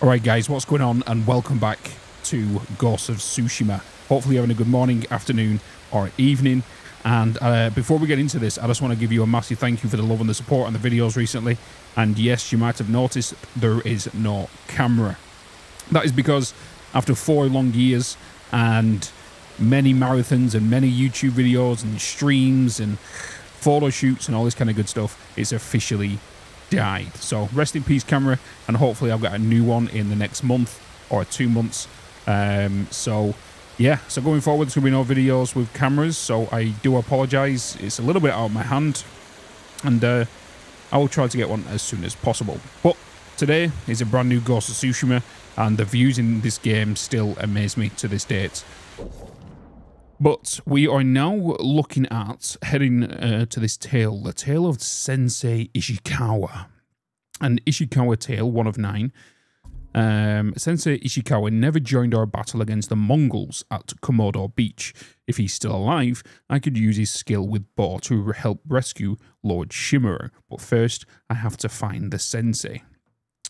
Alright guys, what's going on and welcome back to Ghost of Tsushima. Hopefully you're having a good morning, afternoon or evening. And uh, before we get into this, I just want to give you a massive thank you for the love and the support on the videos recently. And yes, you might have noticed there is no camera. That is because after four long years and many marathons and many YouTube videos and streams and photo shoots and all this kind of good stuff, it's officially died. So rest in peace, camera, and hopefully I'll get a new one in the next month or two months. Um, so yeah, so going forward, there's going to be no videos with cameras, so I do apologise. It's a little bit out of my hand, and uh, I will try to get one as soon as possible. But today is a brand new Ghost of Tsushima, and the views in this game still amaze me to this date. But we are now looking at heading uh, to this tale, the tale of Sensei Ishikawa. An Ishikawa tale, one of nine. Um, Sensei Ishikawa never joined our battle against the Mongols at Komoda Beach. If he's still alive, I could use his skill with Bo to help rescue Lord Shimura. But first, I have to find the Sensei.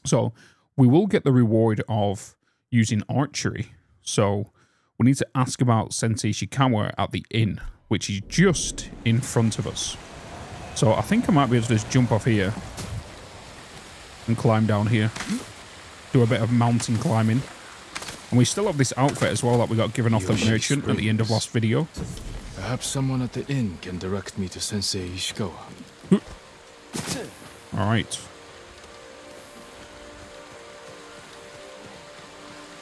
So, we will get the reward of using archery. So, we need to ask about Sensei Ishikawa at the inn, which is just in front of us. So I think I might be able to just jump off here and climb down here. Do a bit of mountain climbing. And we still have this outfit as well that we got given off the merchant at the end of last video. Perhaps someone at the inn can direct me to Sensei Ishikawa. Alright.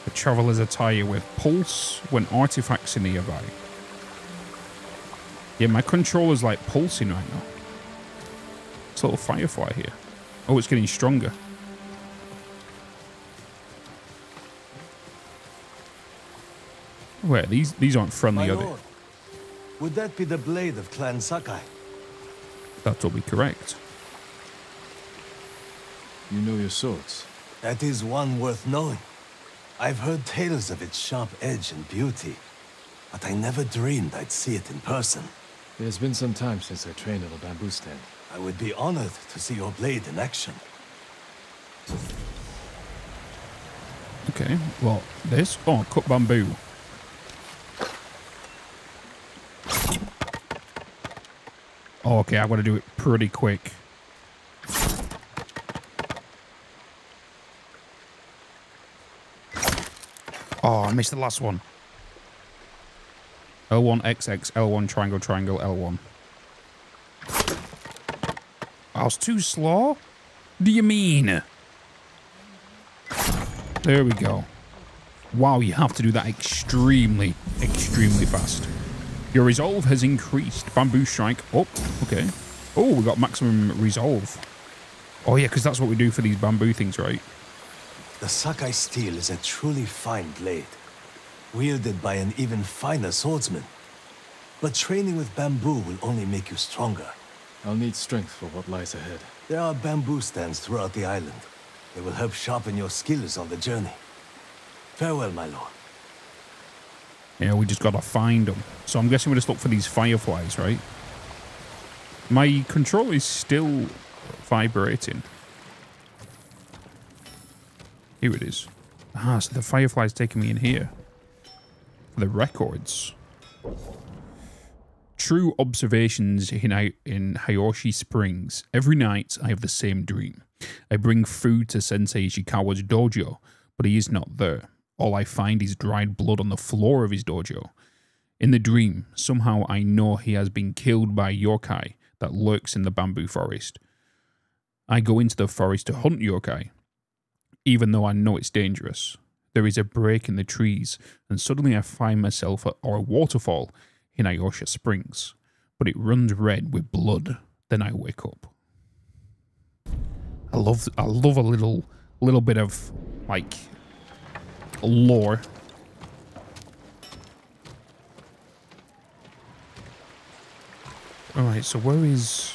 A traveler's attire with pulse when artifacts are nearby. Yeah, my controller's like pulsing right now. It's a little firefly here. Oh, it's getting stronger. Wait, these these aren't friendly, My are they? lord, would that be the blade of Clan Sakai? That will be correct. You know your swords. That is one worth knowing. I've heard tales of its sharp edge and beauty, but I never dreamed I'd see it in person. It has been some time since I trained at a bamboo stand. I would be honored to see your blade in action. Okay, well, this? Oh, cut bamboo. Oh, okay, I've got to do it pretty quick. Oh, I missed the last one. L1, XX, L1, triangle, triangle, L1. I was too slow? do you mean? There we go. Wow, you have to do that extremely, extremely fast. Your resolve has increased. Bamboo strike. Oh, okay. Oh, we got maximum resolve. Oh, yeah, because that's what we do for these bamboo things, right? The Sakai steel is a truly fine blade, wielded by an even finer swordsman. But training with bamboo will only make you stronger. I'll need strength for what lies ahead. There are bamboo stands throughout the island. They will help sharpen your skills on the journey. Farewell, my lord. Yeah, we just got to find them. So I'm guessing we just look for these fireflies, right? My control is still vibrating. Here it is. Ah, so the firefly's taking me in here. The records. True observations in, in Hiyoshi Springs. Every night I have the same dream. I bring food to Sensei Ishikawa's dojo, but he is not there. All I find is dried blood on the floor of his dojo. In the dream, somehow I know he has been killed by yokai that lurks in the bamboo forest. I go into the forest to hunt yokai, even though I know it's dangerous. There is a break in the trees, and suddenly I find myself at our waterfall in Hiyoshi Springs, but it runs red with blood. Then I wake up. I love I love a little little bit of like lore. Alright, so where is...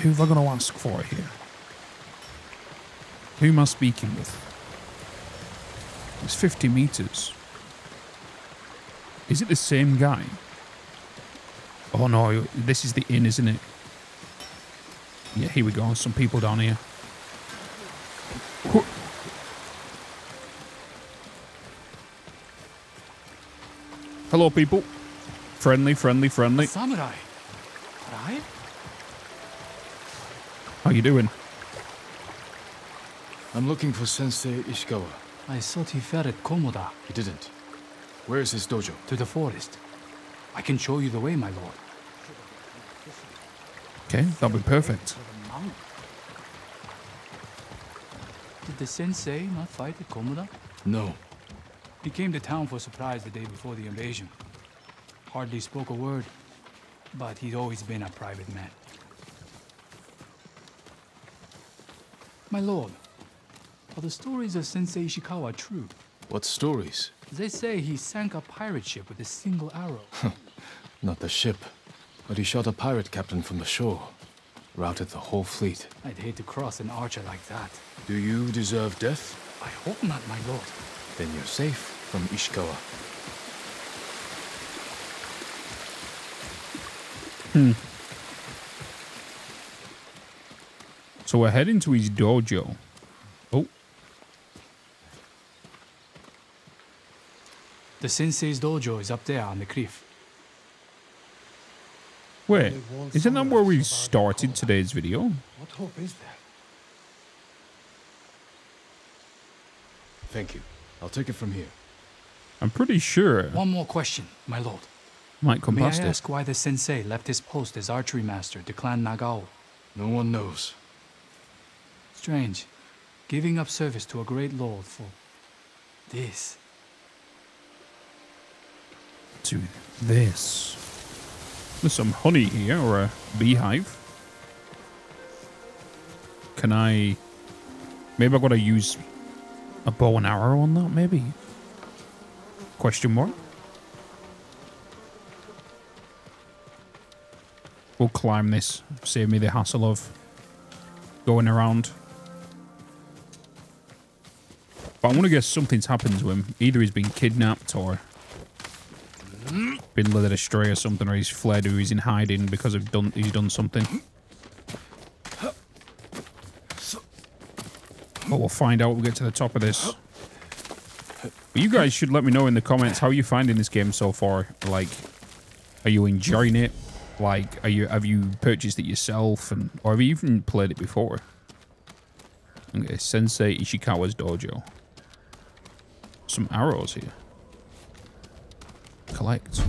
Who am I going to ask for here? Who am I speaking with? It's 50 metres. Is it the same guy? Oh no, this is the inn, isn't it? Yeah, here we go. Some people down here. Hello, people. Friendly, friendly, friendly. Samurai. Right? How you doing? I'm looking for Sensei Ishikawa. I thought he fell at Komoda He didn't. Where is his dojo? to the forest. I can show you the way, my lord. Okay, that'll be perfect. Did the sensei not fight at Komoda? No. He came to town for a surprise the day before the invasion. Hardly spoke a word, but he'd always been a private man. My lord, are the stories of Sensei Ishikawa true? What stories? They say he sank a pirate ship with a single arrow. Not the ship. But he shot a pirate captain from the shore. Routed the whole fleet. I'd hate to cross an archer like that. Do you deserve death? I hope not, my lord. Then you're safe from Ishikawa. Hmm. So we're heading to his dojo. The sensei's dojo is up there on the cliff. wait. Isn't that where we started today's video? What hope is there? Thank you. I'll take it from here. I'm pretty sure One more question, my lord. might come May I past it. ask why the sensei left his post as archery master to Clan Nagao? No one knows. Strange. Giving up service to a great lord for this. To this. There's some honey here, or a beehive. Can I... Maybe I've got to use a bow and arrow on that, maybe? Question mark? We'll climb this. Save me the hassle of going around. But I want to guess something's happened to him. Either he's been kidnapped or been led astray or something, or he's fled, or he's in hiding because of done he's done something. But we'll find out when we get to the top of this. But you guys should let me know in the comments how you're finding this game so far. Like, are you enjoying it? Like, are you have you purchased it yourself, and or have you even played it before? Okay, Sensei Ishikawa's dojo. Some arrows here. Collect.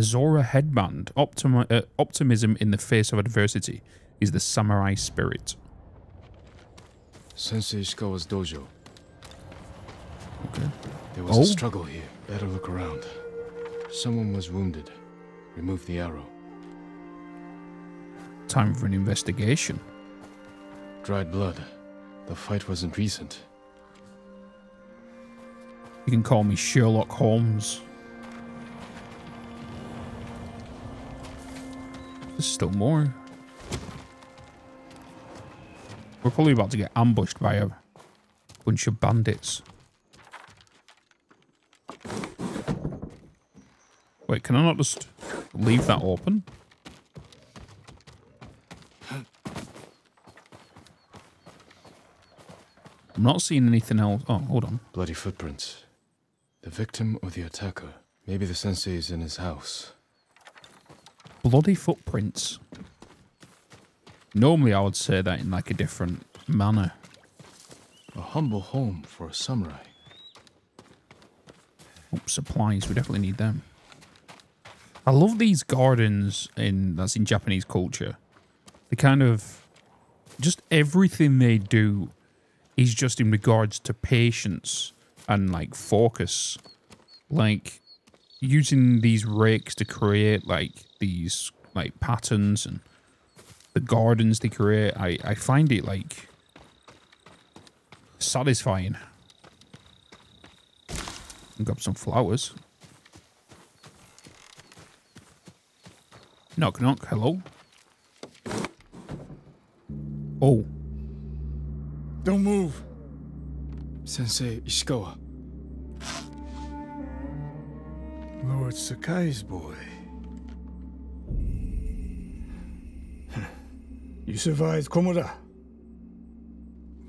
Azora headband. Optimi- uh, optimism in the face of adversity is the samurai spirit. Sensei Ishikawa's dojo. Okay. There was Oh. a struggle here. Better look around. Someone was wounded. Remove the arrow. Time for an investigation. Dried blood. The fight wasn't recent. You can call me Sherlock Holmes. There's still more. We're probably about to get ambushed by a bunch of bandits. Wait, can I not just leave that open? I'm not seeing anything else. Oh, hold on. Bloody footprints. The victim or the attacker. Maybe the sensei is in his house. Bloody footprints. Normally, I would say that in like a different manner. A humble home for a samurai. Oh, supplies, we definitely need them. I love these gardens in that's in Japanese culture. They kind of just everything they do is just in regards to patience and like focus. Like using these rakes to create like these like patterns and the gardens they create, I, I find it like satisfying. Grab some flowers. Knock, knock. Hello. Oh, Don't move! Sensei Ishikawa. Lord Sakai's boy. you survived Komoda.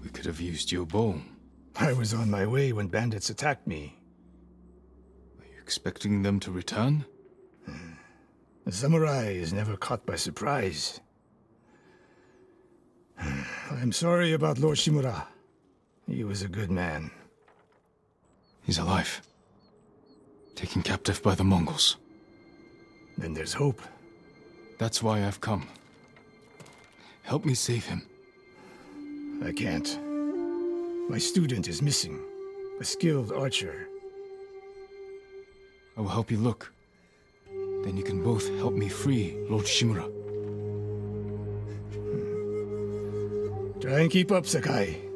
We could have used your bow. I was on my way when bandits attacked me. Were you Expecting them to return? A samurai is never caught by surprise. I'm sorry about Lord Shimura. He was a good man. He's alive. Taken captive by the Mongols. Then there's hope. That's why I've come. Help me save him. I can't. My student is missing. A skilled archer. I will help you look. Then you can both help me free Lord Shimura. Try and keep up, Sakai.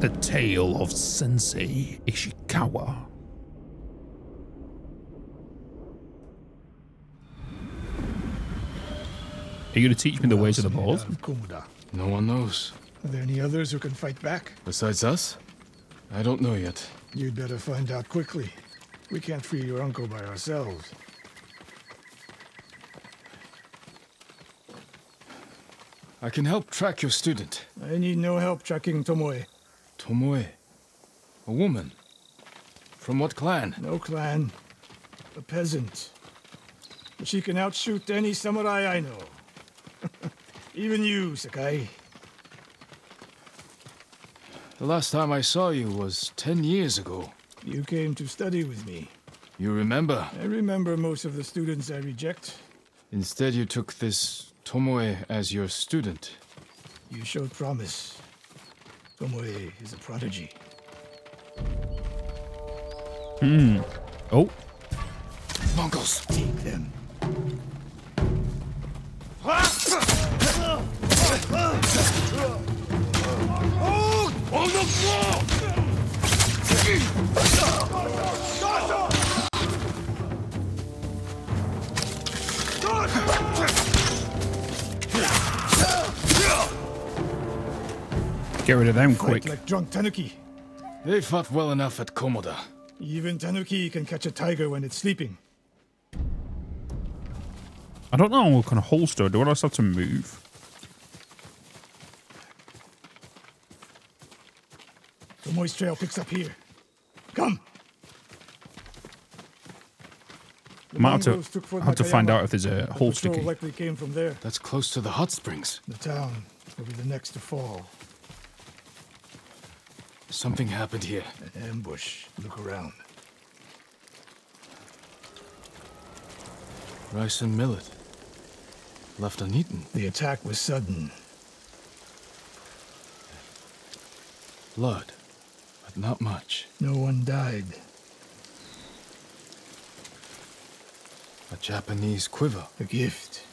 The Tale of Sensei Ishikawa. Are you going to teach me the ways of the board? Of Komoda. No one knows. Are there any others who can fight back? Besides us? I don't know yet. You'd better find out quickly. We can't free your uncle by ourselves. I can help track your student. I need no help tracking Tomoe. Tomoe. A woman. From what clan? No clan. A peasant. But she can outshoot any samurai I know. Even you, Sakai. The last time I saw you was ten years ago. You came to study with me. You remember? I remember most of the students I reject. Instead, you took this Tomoe as your student. You showed promise. Tomoe is a prodigy. Hmm. Oh, Mongols! Take them. Get rid of them Fight quick. like drunk tanuki. They fought well enough at Komoda. Even tanuki can catch a tiger when it's sleeping. I don't know what kind of holster. Do I just have to move? Tomoe's trail picks up here. Come. The Might have to, Mongols have to find out if there's a The holster patrol key. likely came from there. That's close to the hot springs. The town will be the next to fall. Something happened here. An ambush. Look around. Rice and millet. Left uneaten. The attack was sudden. Blood. But not much. No one died. A Japanese quiver. A gift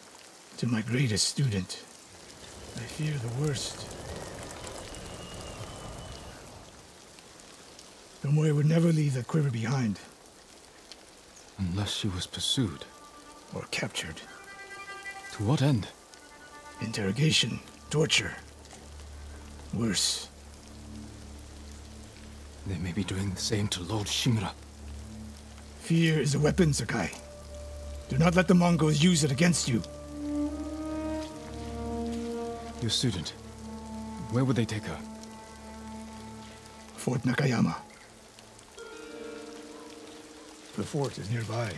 to my greatest student. I fear the worst. Tomoe would never leave that quiver behind Unless she was pursued. or captured. To what end? Interrogation, torture. Worse. They may be doing the same to Lord Shimura. Fear is a weapon, Sakai. Do not let the Mongols use it against you. Your student. Where would they take her? Fort Nakayama. The fort is nearby.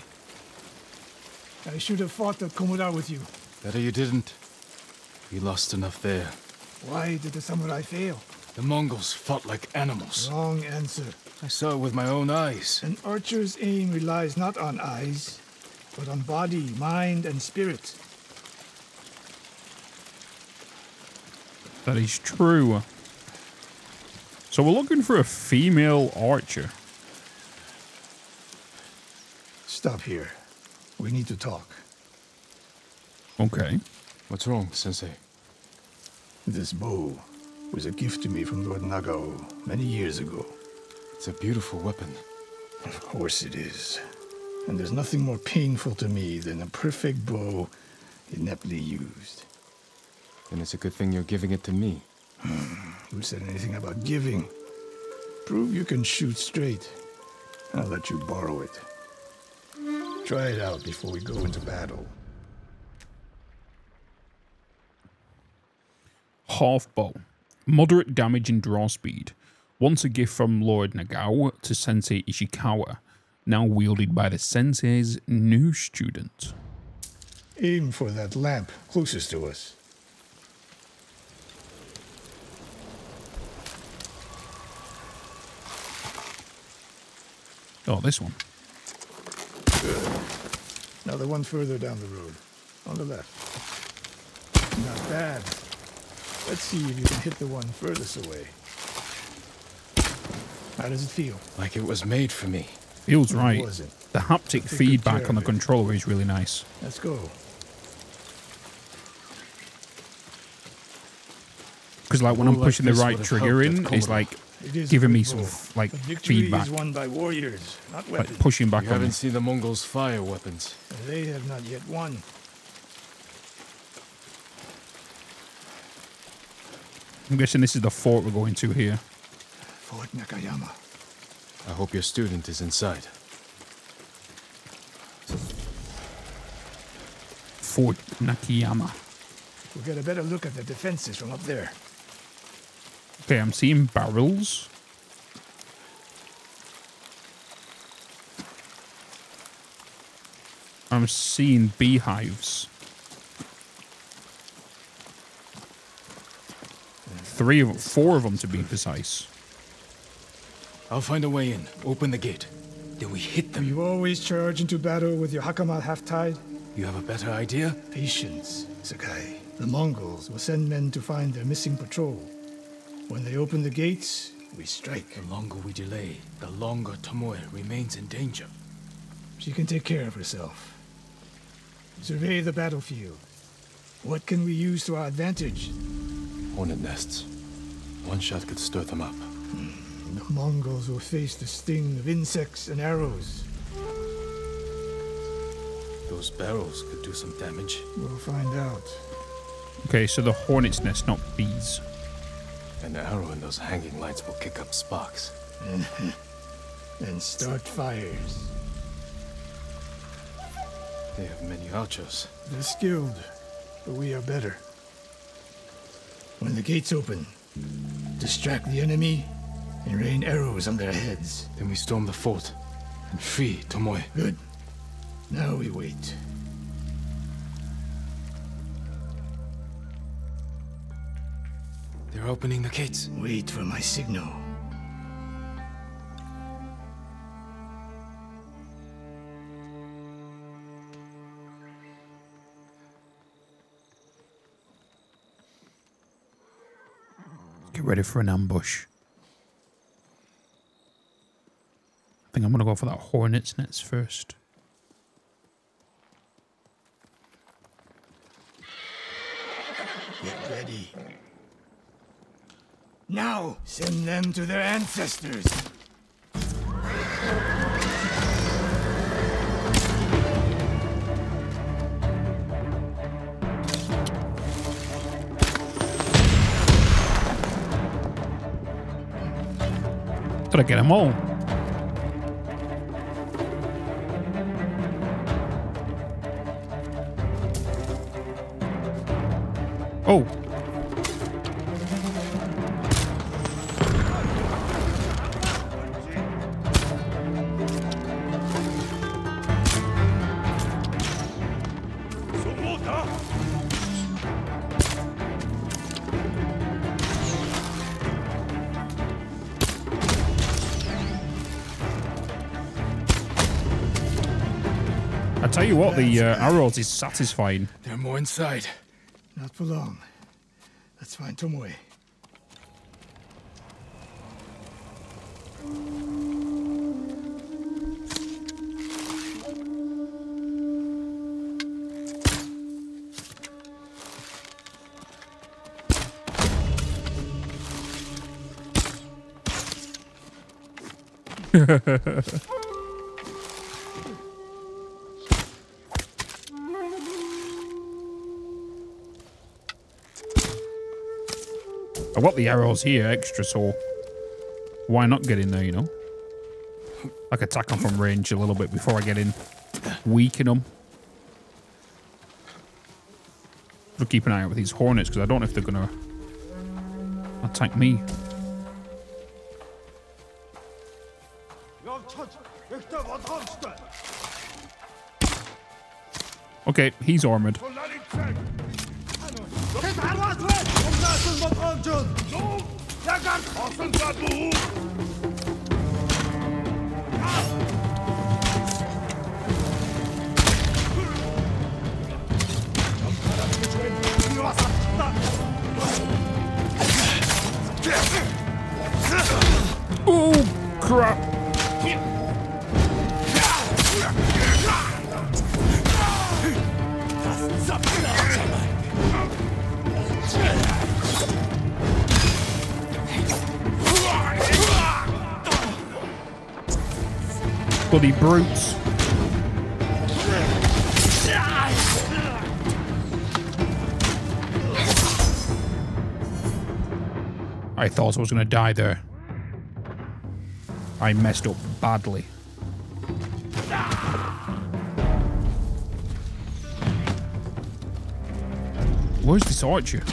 I should have fought at Komoda with you. Better you didn't. We lost enough there. Why did the samurai fail? The Mongols fought like animals. Wrong answer. I saw it with my own eyes. An archer's aim relies not on eyes, but on body, mind, and spirit. That is true. So we're looking for a female archer. Stop here. We need to talk. Okay. What's wrong, Sensei? This bow was a gift to me from Lord Nagao many years ago. It's a beautiful weapon. Of course it is. And there's nothing more painful to me than a perfect bow ineptly used. Then it's a good thing you're giving it to me. Hmm. Who said anything about giving? Prove you can shoot straight. I'll let you borrow it. Try it out before we go into battle. Half bow. Moderate damage and draw speed. Once a gift from Lord Nagao to Sensei Ishikawa, now wielded by the Sensei's new student. Aim for that lamp closest to us. Oh, this one. Now the one further down the road. On the left. Not bad. Let's see if you can hit the one furthest away. How does it feel? Like it was made for me. Feels right. wasn't. The haptic feedback on the controller is really nice. Let's go. Because like when All I'm like pushing the right trigger in, it's like It is a giving me good some like feedback, is won by warriors, not weapons. like pushing back You on me. haven't seen the Mongols fire weapons. They have not yet won. I'm guessing this is the fort we're going to here. Fort Nakayama. I hope your student is inside. Fort Nakayama. We'll get a better look at the defenses from up there. Okay, I'm seeing barrels. I'm seeing beehives. Three of four of them to be precise. I'll find a way in. Open the gate. Then we hit them. You always charge into battle with your hakama half-tied? You have a better idea? Patience, Sakai. The Mongols will send men to find their missing patrol. When they open the gates, we strike. The longer we delay, the longer Tomoe remains in danger. She can take care of herself. Survey the battlefield. What can we use to our advantage? Hornet nests. One shot could stir them up. Hmm, the Mongols will face the sting of insects and arrows. Those barrels could do some damage. We'll find out. Okay, so the hornet's nest, not bees. An arrow in those hanging lights will kick up sparks. And start fires. They have many archers. They're skilled, but we are better. When the gates open, distract the enemy and rain arrows on their heads. Then we storm the fort and free Tomoe. Good. Now we wait. They're opening the gates. Wait for my signal. Get ready for an ambush. I think I'm gonna go for that hornet's nest first. Get ready. Now, send them to their ancestors. I get them all? What, the uh, arrows is satisfying. There are more inside. Not for long. Let's find Tomoe. I've got the arrows here extra, so why not get in there, you know? I could attack them from range a little bit before I get in. Weaken them. We'll keep an eye out with these hornets because I don't know if they're going to attack me. Okay, he's armored. Хожил. Яг ан хосон забуу. Brutes. I thought I was going to die there. I messed up badly. Where's this archer?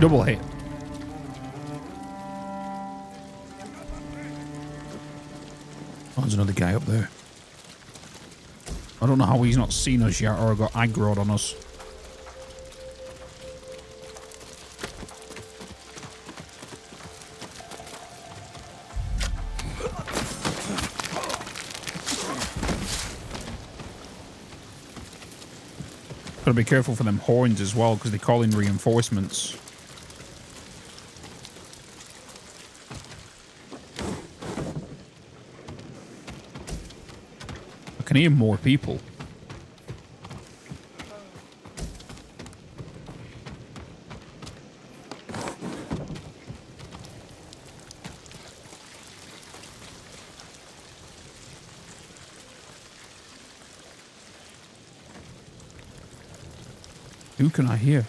Double hit. Oh, there's another guy up there. I don't know how he's not seen us yet or got aggroed on us. Gotta be careful for them horns as well, because they call in reinforcements. Hear more people. Who can I hear?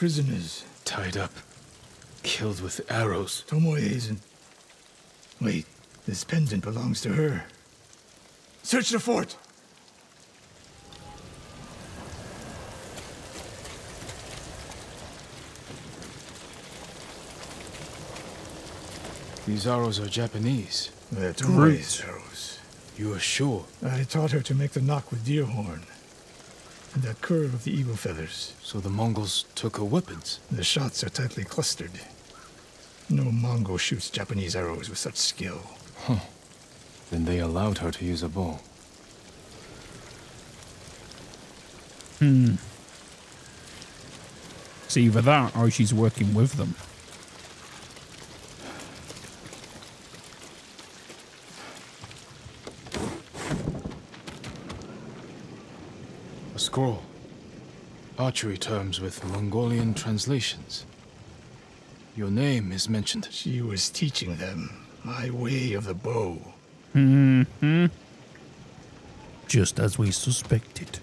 Prisoners. Tied up. Killed with arrows. Tomoe Wait, this pendant belongs to her. Search the fort! These arrows are Japanese. They're Great. Tomoe's arrows. You are sure? I taught her to make the nock with deer horn. And that curve of the eagle feathers. So the Mongols took her weapons. The shots are tightly clustered. No Mongol shoots Japanese arrows with such skill. Then they allowed her to use a bow. Hmm. It's either that or she's working with them. Scroll. Archery terms with Mongolian translations. Your name is mentioned. She was teaching them my way of the bow. Hmm. Just as we suspected.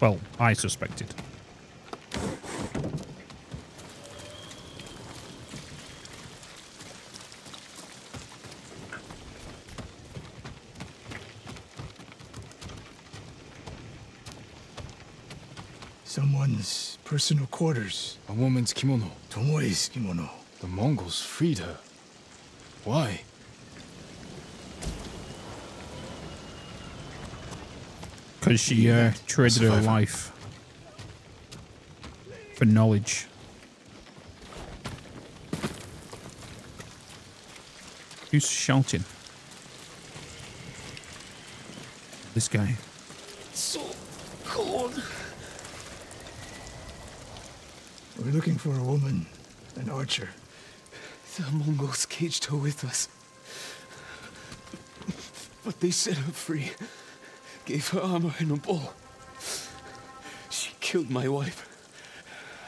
Well, I suspected. Someone's personal quarters. A woman's kimono. Tomoe's kimono. The Mongols freed her. Why? Because she uh, traded her life for knowledge. Who's shouting? This guy. So We're looking for a woman, an archer. The Mongols caged her with us. But they set her free. Gave her armor and a bow. She killed my wife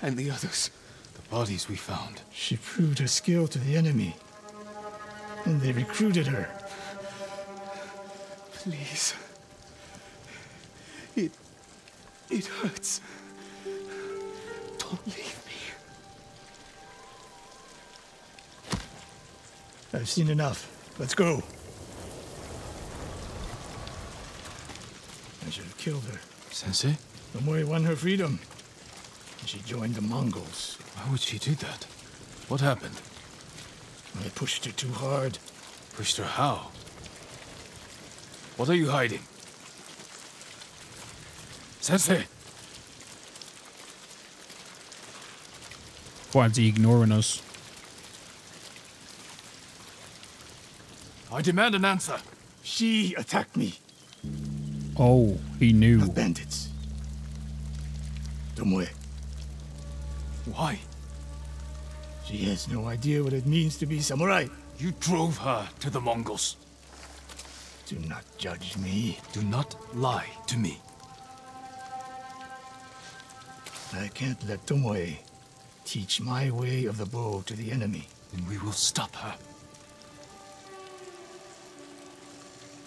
and the others. The bodies we found. She proved her skill to the enemy, and they recruited her. Please. It. it hurts. Don't leave I've seen enough. Let's go. I should have killed her. Sensei? Tomoe won her freedom. She joined the Mongols. Why would she do that? What happened? I pushed her too hard. Pushed her how? What are you hiding? Sensei! Why is he ignoring us? I demand an answer. She attacked me. Oh, he knew. The bandits. Tomoe. Why? She has no idea what it means to be samurai. You drove her to the Mongols. Do not judge me. Do not lie to me. I can't let Tomoe teach my way of the bow to the enemy. Then we will stop her.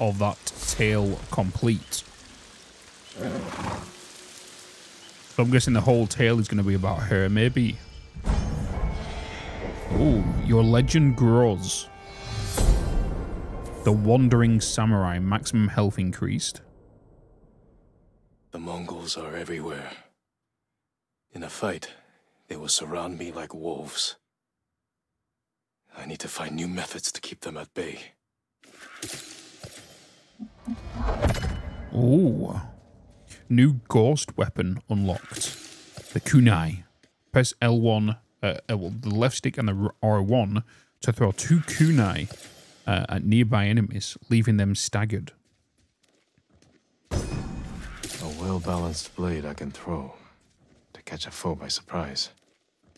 of that tale complete. So I'm guessing the whole tale is going to be about her, maybe. Oh, your legend grows. The Wandering Samurai, maximum health increased. The Mongols are everywhere. In a fight, they will surround me like wolves. I need to find new methods to keep them at bay. Oh. New ghost weapon unlocked. The kunai. Press L1, uh, well, the left stick and the R1 to throw two kunai uh, at nearby enemies, leaving them staggered. A well-balanced blade I can throw to catch a foe by surprise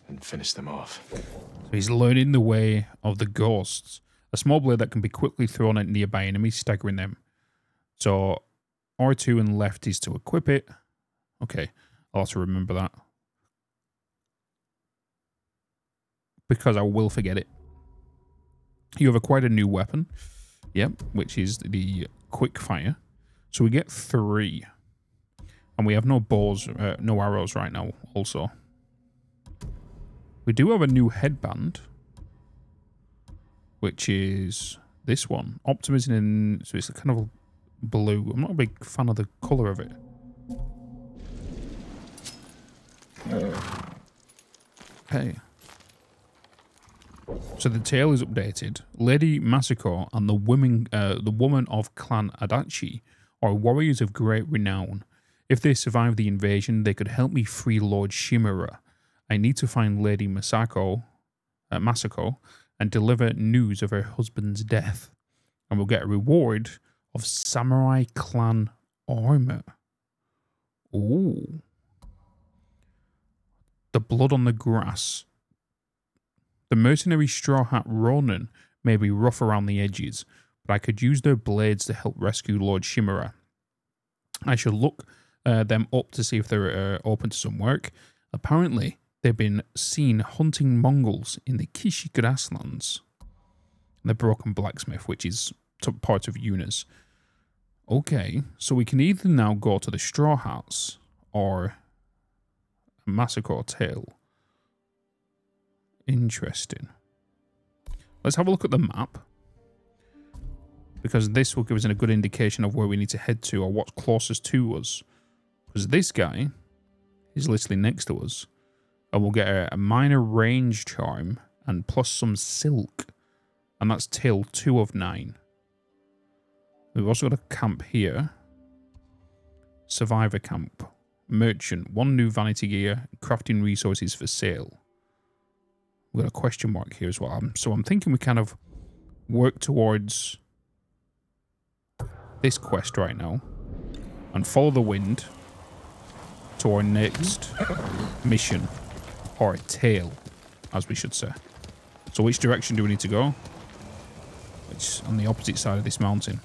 and finish them off. So he's learning the way of the ghosts. A small blade that can be quickly thrown at nearby enemies, staggering them. So R2 and left is to equip it. Okay, I'll have to remember that. Because I will forget it. You have acquired a new weapon. Yep, which is the quick fire. So we get three. And we have no bows, uh, no arrows right now also. We do have a new headband. Which is this one. Optimism. So it's kind of blue. I'm not a big fan of the colour of it. Okay. So the tale is updated. Lady Masako and the women, uh, the woman of Clan Adachi are warriors of great renown. If they survive the invasion, they could help me free Lord Shimura. I need to find Lady Masako, uh, Masako and deliver news of her husband's death. And we'll get a reward of Samurai Clan armor. Ooh. The blood on the grass. The mercenary straw hat Ronin may be rough around the edges, but I could use their blades to help rescue Lord Shimura. I should look uh, them up to see if they're uh, open to some work. Apparently, they've been seen hunting Mongols in the Kishi grasslands. The Broken Blacksmith, which is part of Yuna's. Okay, so we can either now go to the Straw Hats or Massacre Tale. Interesting. Let's have a look at the map. Because this will give us a good indication of where we need to head to or what's closest to us. Because this guy is literally next to us. And we'll get a, a minor range charm and plus some silk. And that's till 2 of 9. We've also got a camp here. Survivor camp. Merchant. One new vanity gear. Crafting resources for sale. We've got a question mark here as well. Um, so I'm thinking we kind of work towards this quest right now. And follow the wind to our next mission. Or tale, as we should say. So which direction do we need to go? It's on the opposite side of this mountain.